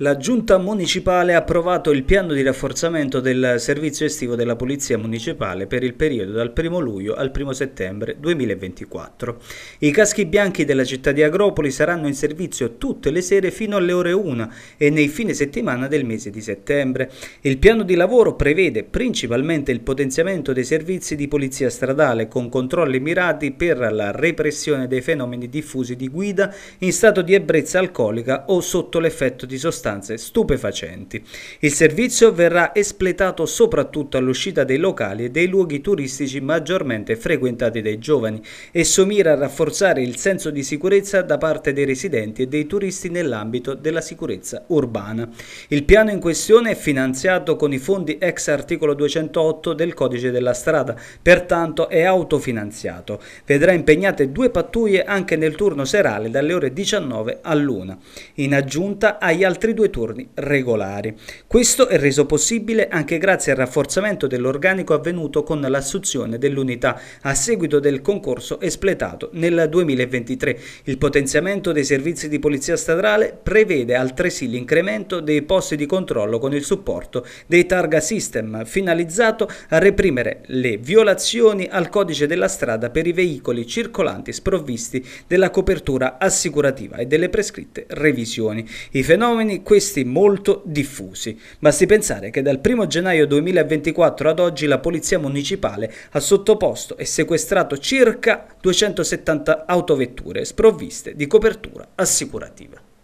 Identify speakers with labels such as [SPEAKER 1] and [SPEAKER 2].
[SPEAKER 1] La Giunta Municipale ha approvato il piano di rafforzamento del servizio estivo della Polizia Municipale per il periodo dal 1 luglio al 1 settembre 2024. I caschi bianchi della città di Agropoli saranno in servizio tutte le sere fino alle ore 1 e nei fine settimana del mese di settembre. Il piano di lavoro prevede principalmente il potenziamento dei servizi di polizia stradale con controlli mirati per la repressione dei fenomeni diffusi di guida in stato di ebbrezza alcolica o sotto l'effetto di sostanze sostanze stupefacenti. Il servizio verrà espletato soprattutto all'uscita dei locali e dei luoghi turistici maggiormente frequentati dai giovani e somira a rafforzare il senso di sicurezza da parte dei residenti e dei turisti nell'ambito della sicurezza urbana. Il piano in questione è finanziato con i fondi ex articolo 208 del codice della strada, pertanto è autofinanziato. Vedrà impegnate due pattuglie anche nel turno serale dalle ore 19 all'1, in aggiunta agli altri due turni regolari. Questo è reso possibile anche grazie al rafforzamento dell'organico avvenuto con l'assunzione dell'unità a seguito del concorso espletato nel 2023. Il potenziamento dei servizi di polizia stradale prevede altresì l'incremento dei posti di controllo con il supporto dei targa system finalizzato a reprimere le violazioni al codice della strada per i veicoli circolanti sprovvisti della copertura assicurativa e delle prescritte revisioni. I fenomeni questi molto diffusi. Basti pensare che dal 1 gennaio 2024 ad oggi la Polizia Municipale ha sottoposto e sequestrato circa 270 autovetture sprovviste di copertura assicurativa.